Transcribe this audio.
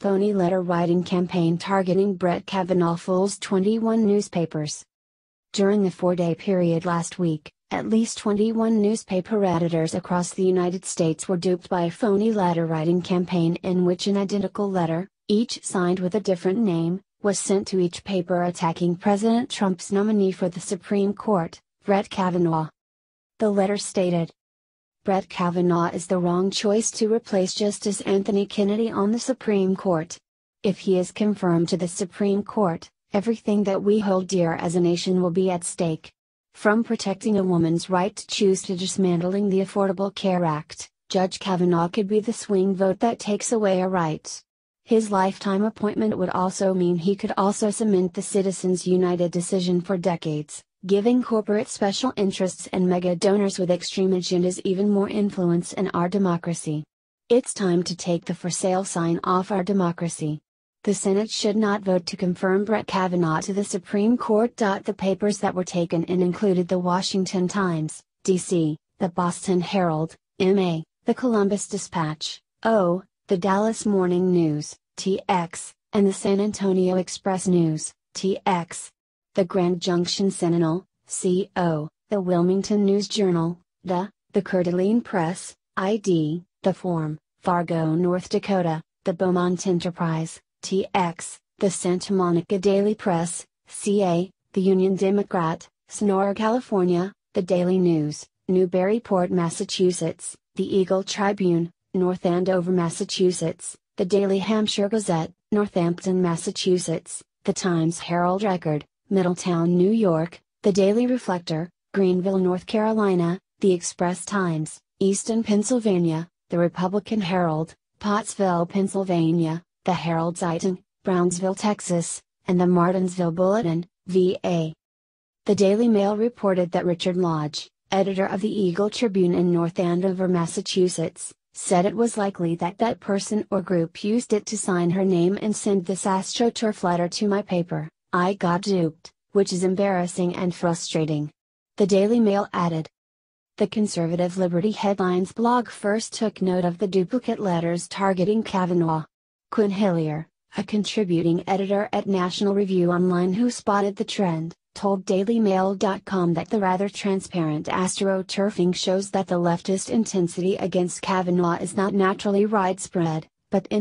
Phony letter writing campaign targeting Brett Kavanaugh fools 21 newspapers. During the four day period last week, at least 21 newspaper editors across the United States were duped by a phony letter writing campaign in which an identical letter, each signed with a different name, was sent to each paper attacking President Trump's nominee for the Supreme Court, Brett Kavanaugh. The letter stated Brett Kavanaugh is the wrong choice to replace Justice Anthony Kennedy on the Supreme Court. If he is confirmed to the Supreme Court, everything that we hold dear as a nation will be at stake. From protecting a woman's right to choose to dismantling the Affordable Care Act, Judge Kavanaugh could be the swing vote that takes away a right. His lifetime appointment would also mean he could also cement the Citizens United decision for decades giving corporate special interests and mega donors with extreme agendas even more influence in our democracy. It's time to take the for sale sign off our democracy. The Senate should not vote to confirm Brett Kavanaugh to the Supreme Court. The papers that were taken in included the Washington Times, D.C., the Boston Herald, MA, the Columbus Dispatch, O, the Dallas Morning News, TX, and the San Antonio Express News, TX the Grand Junction Sentinel, CO, the Wilmington News Journal, the, the Coeur d'Alene Press, ID, the Forum, Fargo, North Dakota, the Beaumont Enterprise, TX, the Santa Monica Daily Press, CA, the Union Democrat, Sonora, California, the Daily News, Newburyport, Massachusetts, the Eagle Tribune, North Andover, Massachusetts, the Daily Hampshire Gazette, Northampton, Massachusetts, the Times Herald Record, Middletown, New York, The Daily Reflector, Greenville, North Carolina, The Express Times, Easton, Pennsylvania, The Republican Herald, Pottsville, Pennsylvania, The Herald Zeitung, Brownsville, Texas, and the Martinsville Bulletin, VA. The Daily Mail reported that Richard Lodge, editor of the Eagle Tribune in North Andover, Massachusetts, said it was likely that that person or group used it to sign her name and send this AstroTurf letter to my paper. I got duped, which is embarrassing and frustrating. The Daily Mail added. The conservative Liberty Headlines blog first took note of the duplicate letters targeting Kavanaugh. Quin Hillyer, a contributing editor at National Review Online who spotted the trend, told DailyMail.com that the rather transparent astroturfing shows that the leftist intensity against Kavanaugh is not naturally widespread, but in